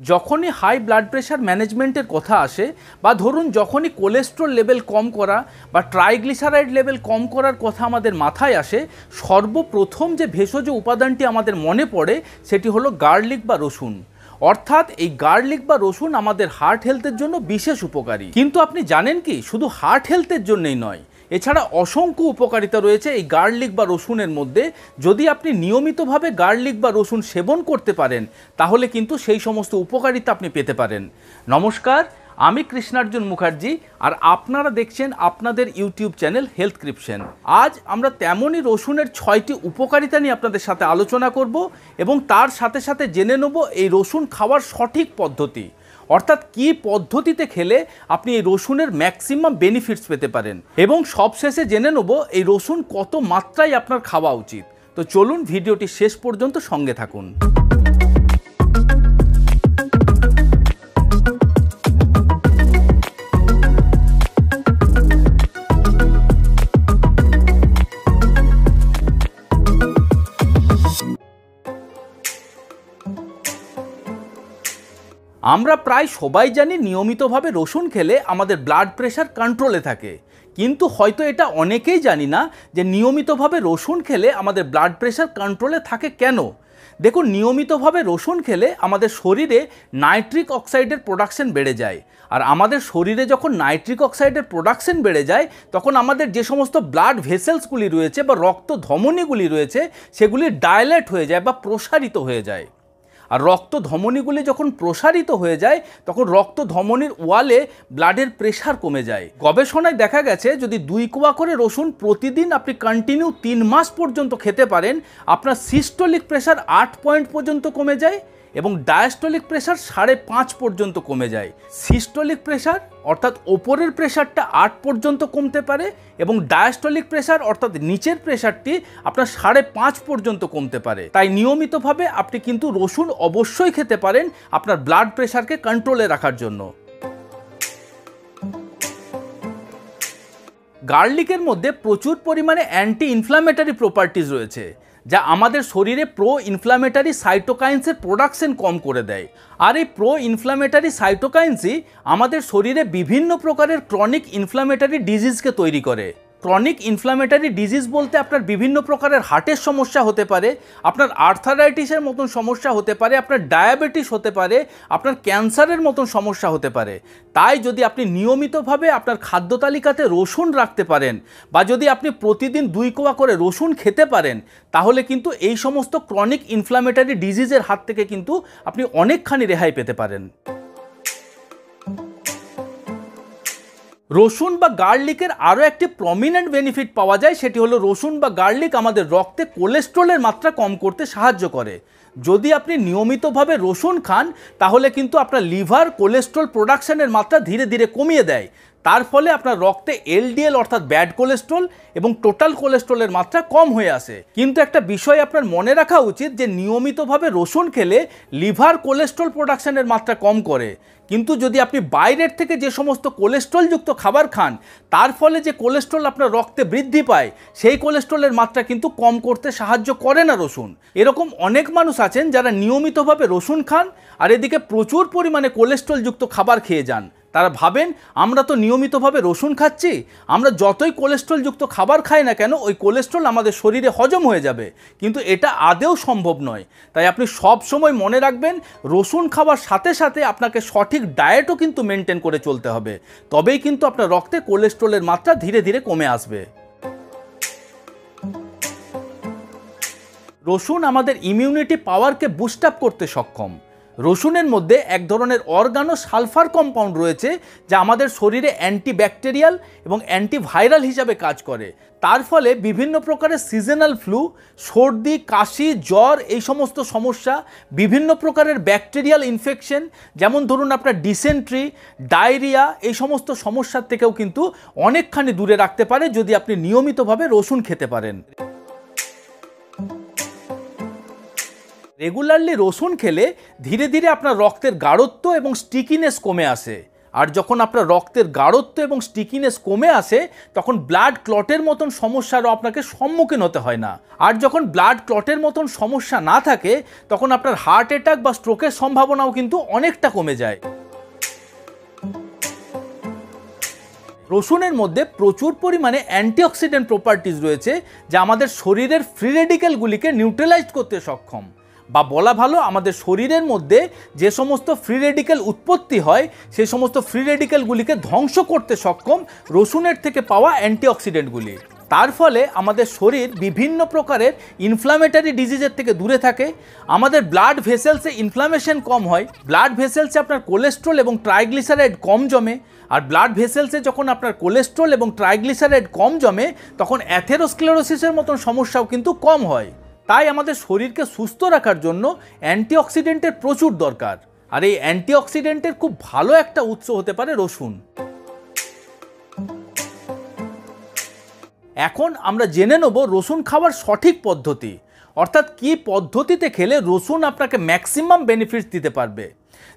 যখনই high blood pressure ম্যানেজমেন্টের কথা আসে বা ধরুন যখনই কোলেস্ট্রল লেভেল কম করা বা ট্রাইগ্লিসারাইড লেভেল কম করার কথা আমাদের মাথায় আসে, সর্বপ্রথম যে ভেষজ উপাদানটি আমাদের মনে পড়ে সেটি হলো গার্লিক বা রসুন। অর্থাৎ এই গার্লিক বা রসুন আমাদের হার্ট হেলথের জন্য বিশেষ উপকারী। কিন্তু আপনি জানেন কি? শুধু হার্ট হেলথের জন্যই নয়। এছাড়া অসংখ্য উপকারিতা রয়েছে এই গার্লিক বা রসুনের মধ্যে। যদি আপনি নিয়মিতভাবে গার্লিক বা রসুন সেবন করতে পারেন, তাহলে কিন্তু সেই সমস্ত উপকারিতা আপনি পেতে পারেন। নমস্কার আমি কৃষ্ণার্জুন মুখার্জি আর আপনারা দেখছেন আপনাদের ইউটিউব চ্যানেল হেলথ ক্রিপশন। আজ আমরা তেমনই রসুনের ছয়টি উপকারিতা নিয়ে আপনাদের সাথে আলোচনা করব এবং তার সাথে সাথে জেনে নেব এই রসুন খাওয়ার সঠিক পদ্ধতি। অর্থাৎ কি পদ্ধতিতে খেলে আপনি এই রসুনের ম্যাক্সিমাম বেনিফিটস পেতে পারেন। এবং সবশেষে জেনে নেব এই রসুন কত মাত্রায় আপনার খাওয়া উচিত। তো চলুন ভিডিওটি শেষ পর্যন্ত সঙ্গে থাকুন। আমরা প্রায় সবাই জানি নিয়মিতভাবে রসুন খেলে আমাদের ব্লাড প্রেশার কন্ট্রোলে থাকে। কিন্তু হয়তো এটা অনেকেই জানি না যে নিয়মিতভাবে রসুন খেলে আমাদের ব্লাড প্রেশার কন্ট্রোলে থাকে কেন? দেখুন, নিয়মিতভাবে রসুন খেলে আমাদের শরীরে নাইট্রিক অক্সাইডের প্রোডাকশন বেড়ে যায়। আর আমাদের শরীরে যখন নাইট্রিক অক্সাইডের প্রোডাকশন বেড়ে যায়, তখন আমাদের যে সমস্ত ব্লাড ভেসেলসগুলি রয়েছে বা রক্ত ধমনীগুলি রয়েছে, সেগুলি ডায়লেট হয়ে যায় বা প্রসারিত হয়ে যায়। আর রক্ত ধমনীগুলি যখন প্রসারিত হয়ে যায়, তখন রক্ত ধমনীর ওয়ালে ব্লাডের প্রেশার কমে যায়। গবেষণায় দেখা গেছে, যদি দুই কোয়া করে রসুন প্রতিদিন আপনি কন্টিনিউ তিন মাস পর্যন্ত খেতে পারেন, আপনার সিস্টোলিক প্রেশার আট পয়েন্ট পর্যন্ত কমে যায় এবং ডায়াস্টলিক প্রেশার সাড়ে পাঁচ পর্যন্ত কমে যায়। সিস্টলিক প্রেশার অর্থাৎ ওপরের প্রেশারটা আট পর্যন্ত কমতে পারে এবং ডায়াস্টলিক প্রেশার অর্থাৎ নিচের প্রেশারটি আপনার সাড়ে পাঁচ পর্যন্ত কমতে পারে। তাই নিয়মিতভাবে আপনি কিন্তু রসুন অবশ্যই খেতে পারেন আপনার ব্লাড প্রেশারকে কন্ট্রোলে রাখার জন্য। গার্লিকের মধ্যে প্রচুর পরিমাণে অ্যান্টি ইনফ্লামেটারি প্রপার্টিজ রয়েছে। যা আমাদের শরীরে প্রো ইনফ্লামেটারি সাইটোকাইন্সের প্রোডাকশন কম করে দেয়। আর এই প্রো ইনফ্লামেটারি সাইটোকাইন্সই আমাদের শরীরে বিভিন্ন প্রকারের ক্রনিক ইনফ্লামেটারি ডিজিজকে তৈরি করে। ক্রনিক ইনফ্লামেটারি ডিজিজ বলতে আপনার বিভিন্ন প্রকারের হার্টের সমস্যা হতে পারে, আপনার আর্থারাইটিসের মতন সমস্যা হতে পারে, আপনার ডায়াবেটিস হতে পারে, আপনার ক্যান্সারের মতন সমস্যা হতে পারে। তাই যদি আপনি নিয়মিতভাবে আপনার খাদ্য তালিকাতে রসুন রাখতে পারেন বা যদি আপনি প্রতিদিন দুই কোয়া করে রসুন খেতে পারেন, তাহলে কিন্তু এই সমস্ত ক্রনিক ইনফ্লামেটারি ডিজিজের হাত থেকে কিন্তু আপনি অনেকখানি রেহাই পেতে পারেন। রসুন বা গার্লিকের আরও একটি প্রমিনেন্ট বেনিফিট পাওয়া যায়, সেটি হলো রসুন বা গার্লিক আমাদের রক্তে কোলেস্ট্রলের মাত্রা কম করতে সাহায্য করে। যদি আপনি নিয়মিতভাবে রসুন খান, তাহলে কিন্তু আপনার লিভার কোলেস্ট্রল প্রোডাকশানের মাত্রা ধীরে ধীরে কমিয়ে দেয়। তার ফলে আপনার রক্তে এলডিএল অর্থাৎ ব্যাড কোলেস্ট্রল এবং টোটাল কোলেস্ট্রলের মাত্রা কম হয়ে আসে। কিন্তু একটা বিষয় আপনার মনে রাখা উচিত যে, নিয়মিতভাবে রসুন খেলে লিভার কোলেস্ট্রল প্রোডাকশানের মাত্রা কম করে। কিন্তু যদি আপনি বাইরের থেকে যে সমস্ত কোলেস্ট্রলযুক্ত খাবার খান, তার ফলে যে কোলেস্ট্রল আপনার রক্তে বৃদ্ধি পায়, সেই কোলেস্ট্রলের মাত্রা কিন্তু কম করতে সাহায্য করে না রসুন। এরকম অনেক মানুষ আছেন যারা নিয়মিতভাবে রসুন খান আর এদিকে প্রচুর পরিমাণে কোলেস্ট্রলযুক্ত খাবার খেয়ে যান। তারা ভাবেন, আমরা তো নিয়মিতভাবে রসুন খাচ্ছি, আমরা যতই কোলেস্ট্রলযুক্ত খাবার খাই না কেন, ওই কোলেস্ট্রল আমাদের শরীরে হজম হয়ে যাবে। কিন্তু এটা আদেও সম্ভব নয়। তাই আপনি সব সময় মনে রাখবেন, রসুন খাওয়ার সাথে সাথে আপনাকে সঠিক ডায়েটও কিন্তু মেনটেন করে চলতে হবে। তবেই কিন্তু আপনার রক্তে কোলেস্ট্রলের মাত্রা ধীরে ধীরে কমে আসবে। রসুন আমাদের ইমিউনিটি পাওয়ারকে বুস্ট আপ করতে সক্ষম। রসুনের মধ্যে এক ধরনের অর্গানো সালফার কম্পাউন্ড রয়েছে, যা আমাদের শরীরে অ্যান্টিব্যাকটেরিয়াল এবং অ্যান্টিভাইরাল হিসাবে কাজ করে। তার ফলে বিভিন্ন প্রকারের সিজনাল ফ্লু সর্দি, কাশি, জ্বর, এই সমস্ত সমস্যা, বিভিন্ন প্রকারের ব্যাকটেরিয়াল ইনফেকশন যেমন ধরুন আপনার ডিসেন্ট্রি ডায়রিয়া এই সমস্ত সমস্যার থেকেও কিন্তু অনেকখানি দূরে রাখতে পারে যদি আপনি নিয়মিতভাবে রসুন খেতে পারেন। রেগুলারলি রসুন খেলে ধীরে ধীরে আপনার রক্তের গাঢ়ত্ব এবং স্টিকিনেস কমে আসে। আর যখন আপনার রক্তের গাঢ়ত্ব এবং স্টিকিনেস কমে আসে, তখন ব্লাড ক্লটের মতন সমস্যারও আপনাকে সম্মুখীন হতে হয় না। আর যখন ব্লাড ক্লটের মতন সমস্যা না থাকে, তখন আপনার হার্ট অ্যাটাক বা স্ট্রোকের সম্ভাবনাও কিন্তু অনেকটা কমে যায়। রসুনের মধ্যে প্রচুর পরিমাণে অ্যান্টিঅক্সিডেন্ট প্রপার্টিজ রয়েছে, যা আমাদের শরীরের ফ্রি রেডিক্যালগুলিকে নিউট্রালাইজ করতে সক্ষম। বা বলা ভালো, আমাদের শরীরের মধ্যে যে সমস্ত ফ্রি রেডিক্যাল উৎপত্তি হয় সেই সমস্ত ফ্রি রেডিক্যালগুলিকে ধ্বংস করতে সক্ষম রসুনের থেকে পাওয়া অ্যান্টিঅক্সিডেন্টগুলি তার ফলে আমাদের শরীর বিভিন্ন প্রকারের ইনফ্লামেটারি ডিজিজের থেকে দূরে থাকে। আমাদের ব্লাড ভেসেলসে ইনফ্লামেশন কম হয়। ব্লাড ভেসেলসে আপনার কোলেস্ট্রল এবং ট্রাইগ্লিসারাইড কম জমে। আর ব্লাড ভেসেলসে যখন আপনার কোলেস্ট্রল এবং ট্রাইগ্লিসারাইড কম জমে, তখন অ্যাথেরোস্ক্লেরোসিসের মতন সমস্যাও কিন্তু কম হয়। তাই আমাদের শরীরকে সুস্থ রাখার জন্য অ্যান্টিঅক্সিডেন্টের প্রচুর দরকার। আর এই অ্যান্টিঅক্সিডেন্টের খুব ভালো একটা উৎস হতে পারে রসুন। এখন আমরা জেনে নেব রসুন খাওয়ার সঠিক পদ্ধতি। অর্থাৎ কি পদ্ধতিতে খেলে রসুন আপনাকে ম্যাক্সিমাম বেনিফিটস দিতে পারবে?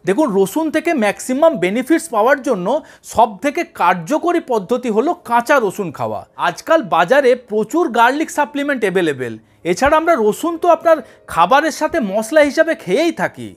দেখুন, রসুন থেকে ম্যাক্সিমাম বেনিফিটস পাওয়ার জন্য সব থেকে কার্যকরী পদ্ধতি হলো কাঁচা রসুন খাওয়া। আজকাল বাজারে প্রচুর গার্লিক সাপ্লিমেন্ট অ্যাভেলেবেল এছাড়া আমরা রসুন তো আপনার খাবারের সাথে মশলা হিসাবে খেয়েই থাকি।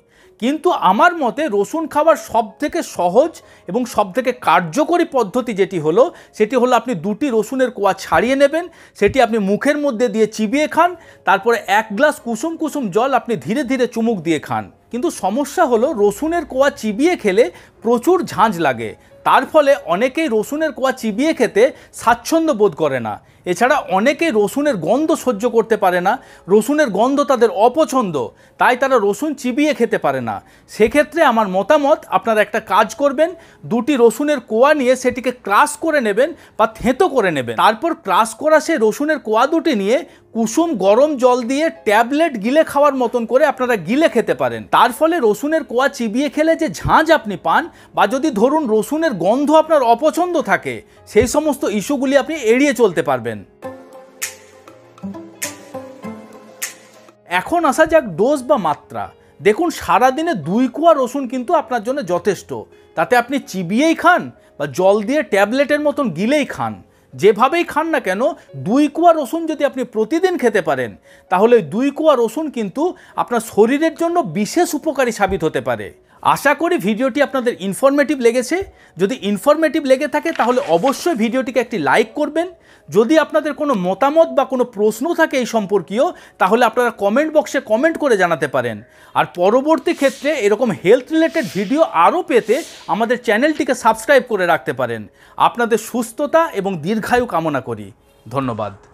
কিন্তু আমার মতে রসুন খাওয়ার সব থেকে সহজ এবং সবথেকে কার্যকরী পদ্ধতি যেটি হলো, সেটি হলো আপনি দুটি রসুনের কোয়া ছাড়িয়ে নেবেন, সেটি আপনি মুখের মধ্যে দিয়ে চিবিয়ে খান, তারপরে এক গ্লাস কুসুম কুসুম জল আপনি ধীরে ধীরে চুমুক দিয়ে খান। কিন্তু সমস্যা হলো রসুনের কোয়া চিবিয়ে খেলে প্রচুর ঝাঁঝ লাগে। তার ফলে অনেকেই রসুনের কোয়া চিবিয়ে খেতে স্বাচ্ছন্দ্য বোধ করে না। এছাড়া অনেকেই রসুনের গন্ধ সহ্য করতে পারে না। রসুনের গন্ধ তাদের অপছন্দ, তাই তারা রসুন চিবিয়ে খেতে পারে না। সেক্ষেত্রে আমার মতামত, আপনারা একটা কাজ করবেন, দুটি রসুনের কোয়া নিয়ে সেটিকে ক্রাশ করে নেবেন বা থেঁতো করে নেবেন। তারপর ক্রাশ করা সেই রসুনের কোয়া দুটি নিয়ে কুসুম গরম জল দিয়ে ট্যাবলেট গিলে খাওয়ার মতন করে আপনারা গিলে খেতে পারেন। তার ফলে রসুনের কোয়া চিবিয়ে খেলে যে ঝাঁঝ আপনি পান, বা যদি ধরুন রসুনের গন্ধ আপনার অপছন্দ থাকে, সেই সমস্ত ইস্যুগুলি আপনি এড়িয়ে চলতে পারবেন। এখন আসা যাক ডোজ বা মাত্রা। দেখুন, সারাদিনে দুই কুয়া রসুন কিন্তু আপনার জন্য যথেষ্ট। তাতে আপনি চিবিয়েই খান বা জল দিয়ে ট্যাবলেটের মতন গিলেই খান। যেভাবেই খান না কেন, দুই কুয়া রসুন যদি আপনি প্রতিদিন খেতে পারেন, তাহলে দুই কুয়া রসুন কিন্তু আপনার শরীরের জন্য বিশেষ উপকারী সাবিত হতে পারে। আশা করি ভিডিওটি আপনাদের ইনফরমেটিভ লেগেছে। যদি ইনফরমেটিভ লেগে থাকে, তাহলে অবশ্যই ভিডিওটিকে একটি লাইক করবেন। যদি আপনাদের কোনো মতামত বা কোনো প্রশ্ন থাকে এই সম্পর্কীয়, তাহলে আপনারা কমেন্ট বক্সে কমেন্ট করে জানাতে পারেন। আর পরবর্তী ক্ষেত্রে এরকম হেলথ রিলেটেড ভিডিও আরও পেতে আমাদের চ্যানেলটিকে সাবস্ক্রাইব করে রাখতে পারেন। আপনাদের সুস্থতা এবং দীর্ঘায়ু কামনা করি। ধন্যবাদ।